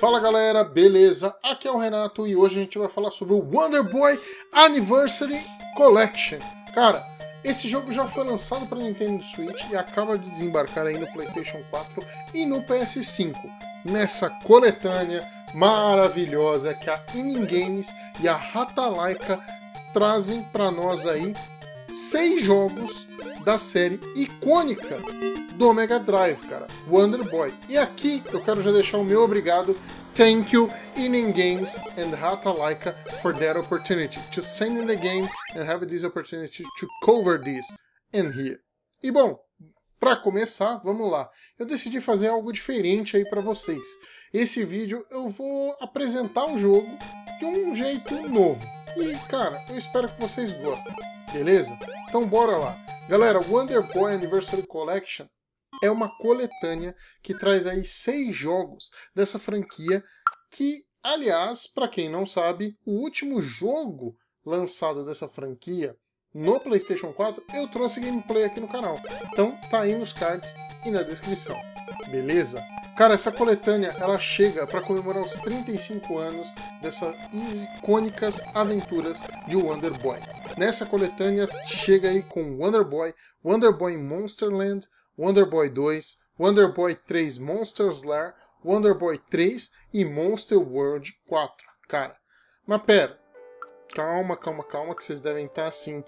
Fala galera, beleza? Aqui é o Renato e hoje a gente vai falar sobre o Wonder Boy Anniversary Collection. Cara, esse jogo já foi lançado para Nintendo Switch e acaba de desembarcar aí no PlayStation 4 e no PS5. Nessa coletânea maravilhosa que a Inning Games e a Ratalaika trazem para nós aí seis jogos da série icônica do Mega Drive, cara, Wonder Boy. E aqui eu quero já deixar o meu obrigado. Thank you, Inning Games and Hata Laika, for that opportunity to send in the game and have this opportunity to cover this in here. E bom, para começar, vamos lá. Eu decidi fazer algo diferente aí para vocês. Esse vídeo eu vou apresentar o jogo de um jeito novo. E, cara, eu espero que vocês gostem. Beleza? Então bora lá. Galera, Wonder Boy Anniversary Collection é uma coletânea que traz aí seis jogos dessa franquia que, aliás, para quem não sabe, o último jogo lançado dessa franquia no PlayStation 4, eu trouxe gameplay aqui no canal. Então tá aí nos cards e na descrição. Beleza? Cara, essa coletânea ela chega para comemorar os 35 anos dessas icônicas aventuras de Wonder Boy. Nessa coletânea chega aí com Wonder Boy, Wonder Boy Monsterland, Wonder Boy 2, Wonder Boy 3 Monsters Lair, Wonder Boy 3 e Monster World 4. Cara, mas pera, calma, calma, calma, que vocês devem estar assim.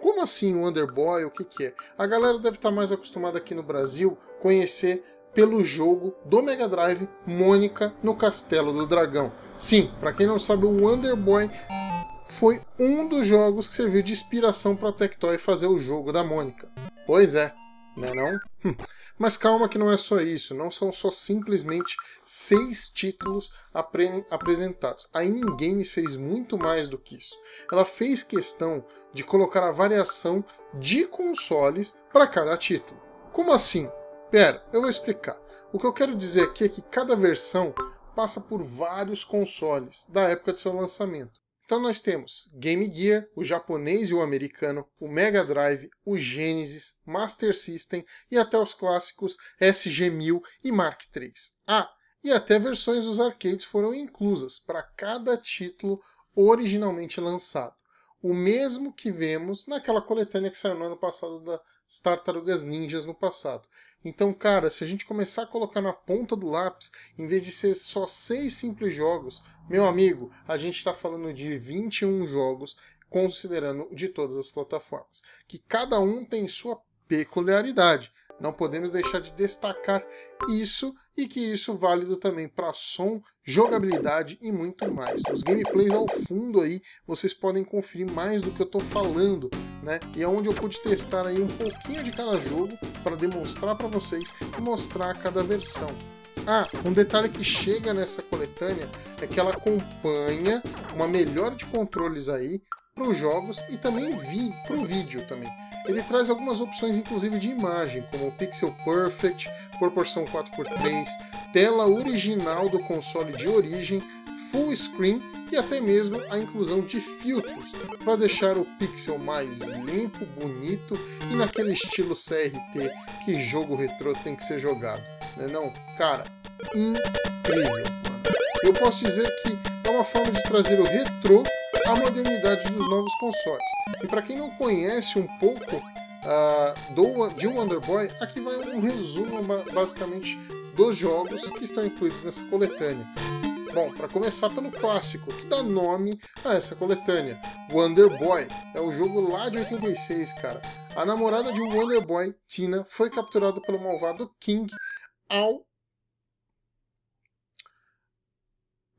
Como assim Wonder Boy? O que, que é? A galera deve estar mais acostumada aqui no Brasil conhecer pelo jogo do Mega Drive Mônica no Castelo do Dragão. Sim, para quem não sabe, o Wonder Boy foi um dos jogos que serviu de inspiração para Tectoy fazer o jogo da Mônica. Pois é, né não? Hum. Mas calma que não é só isso, não são só simplesmente seis títulos apresentados. A Inning Games fez muito mais do que isso. Ela fez questão de colocar a variação de consoles para cada título. Como assim? Pera, eu vou explicar. O que eu quero dizer aqui é que cada versão passa por vários consoles da época de seu lançamento. Então nós temos Game Gear, o japonês e o americano, o Mega Drive, o Genesis, Master System e até os clássicos SG-1000 e Mark III. Ah, e até versões dos arcades foram inclusas para cada título originalmente lançado. O mesmo que vemos naquela coletânea que saiu no ano passado das Tartarugas Ninjas no passado. Então, cara, se a gente começar a colocar na ponta do lápis, em vez de ser só seis simples jogos, meu amigo, a gente está falando de 21 jogos, considerando de todas as plataformas, que cada um tem sua peculiaridade. Não podemos deixar de destacar isso e que isso válido também para som, jogabilidade e muito mais. Os gameplays ao fundo aí vocês podem conferir mais do que eu estou falando, né? E é onde eu pude testar aí um pouquinho de cada jogo para demonstrar para vocês e mostrar cada versão. Ah, um detalhe que chega nessa coletânea é que ela acompanha uma melhora de controles aí para os jogos e também vi, para o vídeo também. Ele traz algumas opções, inclusive de imagem, como Pixel Perfect, proporção 4x3, tela original do console de origem, full screen e até mesmo a inclusão de filtros para deixar o pixel mais limpo, bonito e naquele estilo CRT que jogo retrô tem que ser jogado. Né não? Cara, incrível. Eu posso dizer que é uma forma de trazer o retrô à modernidade dos novos consoles. E para quem não conhece um pouco uh, do, de Wonder Boy, aqui vai um resumo basicamente dos jogos que estão incluídos nessa coletânea. Bom, para começar pelo clássico, que dá nome a essa coletânea, Wonder Boy. É o jogo lá de 86, cara. A namorada de Wonder Boy, Tina, foi capturada pelo malvado King ao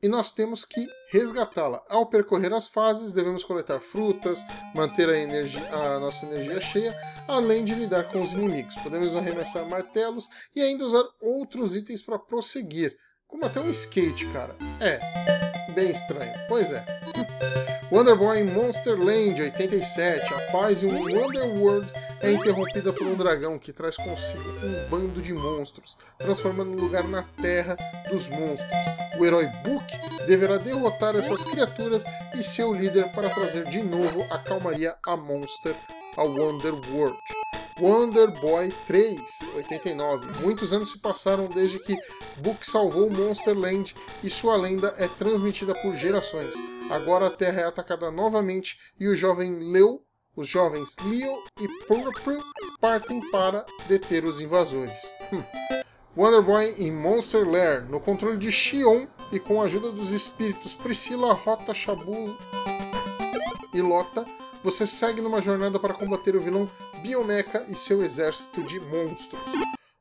e nós temos que resgatá-la. Ao percorrer as fases, devemos coletar frutas, manter a, energia, a, nossa energia cheia, além de lidar com os inimigos. Podemos arremessar martelos e ainda usar outros itens para prosseguir, como até um skate, cara. É, bem estranho. Pois é. Wonder Boy Monster Land 87, a paz em um Wonder World é interrompida por um dragão que traz consigo um bando de monstros, transformando o lugar na terra dos monstros. O herói Book deverá derrotar essas criaturas e seu líder para trazer de novo a calmaria a Monster ao Wonder World. Wonder Boy 3, 89. Muitos anos se passaram desde que Book salvou Monsterland e sua lenda é transmitida por gerações. Agora a Terra é atacada novamente e o jovem Leo, os jovens Leo e Purple partem para deter os invasores. Hum. Wonder Boy em Monster Lair, no controle de Xion e com a ajuda dos espíritos Priscila, Rota, Shabu e Lota, você segue numa jornada para combater o vilão Biomecha e seu exército de monstros.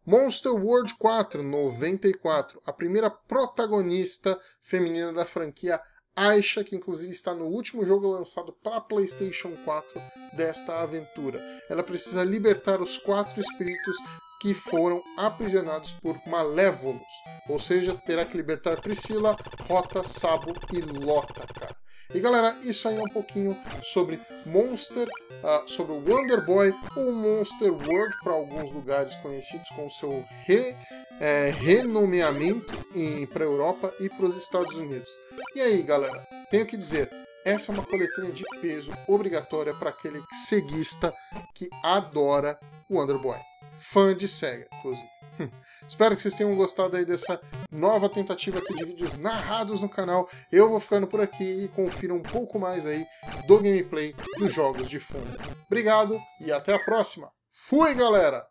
Monster World 4, 94, a primeira protagonista feminina da franquia Aisha, que inclusive está no último jogo lançado para PlayStation 4 desta aventura. Ela precisa libertar os quatro espíritos que foram aprisionados por Malévolos, ou seja, terá que libertar Priscila, Rota, Sabo e Lota, cara. E galera, isso aí é um pouquinho sobre Monster, uh, sobre o Wonder Boy ou Monster World para alguns lugares conhecidos com seu re, é, renomeamento para a Europa e para os Estados Unidos. E aí galera, tenho que dizer, essa é uma coletânea de peso obrigatória para aquele ceguista que adora Wonder Boy. Fã de SEGA, inclusive. Hum. Espero que vocês tenham gostado aí dessa nova tentativa aqui de vídeos narrados no canal. Eu vou ficando por aqui e confira um pouco mais aí do gameplay dos jogos de fundo. Obrigado e até a próxima. Fui, galera!